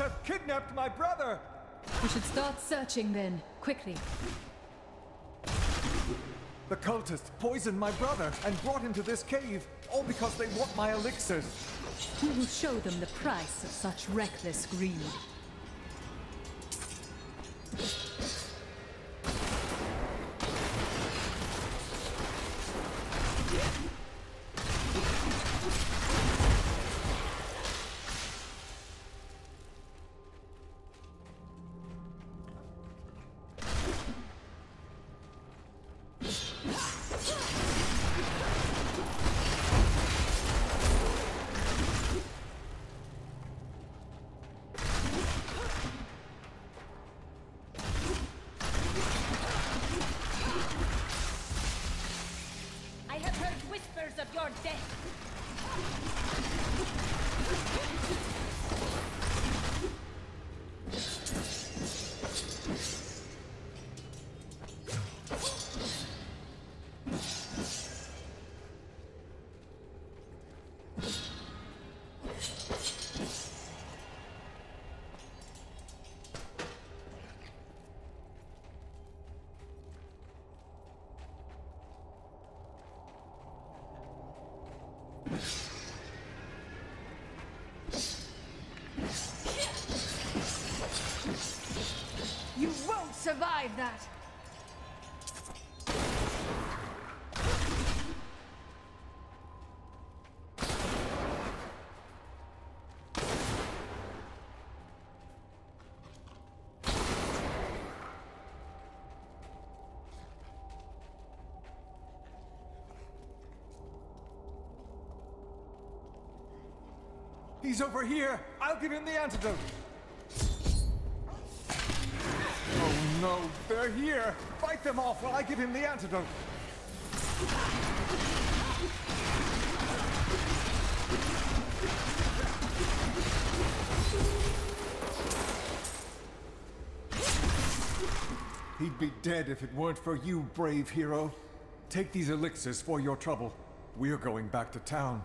have kidnapped my brother! We should start searching then, quickly. The cultists poisoned my brother and brought him to this cave, all because they want my elixirs. We will show them the price of such reckless greed. Survive that! He's over here! I'll give him the antidote! They're here! Fight them off while I give him the antidote! He'd be dead if it weren't for you, brave hero. Take these elixirs for your trouble. We're going back to town.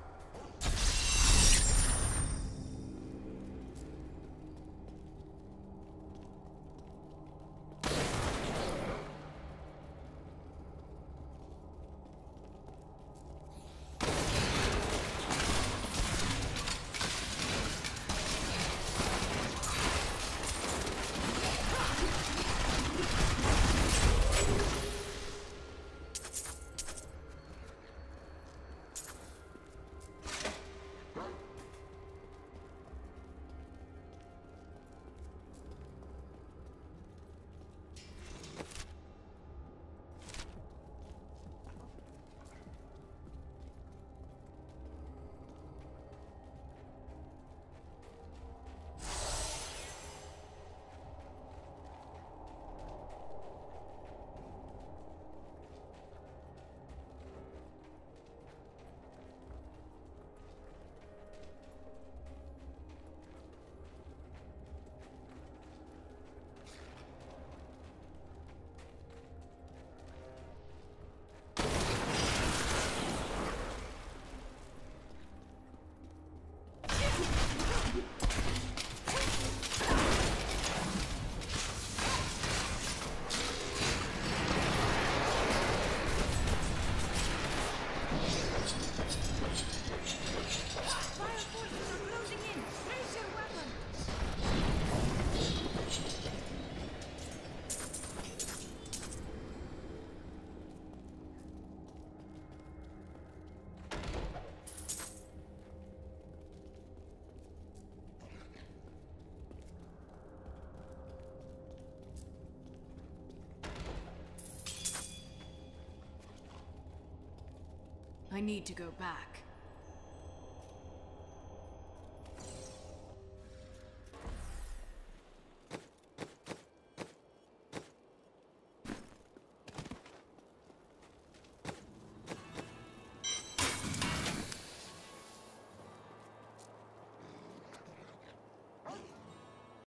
I need to go back.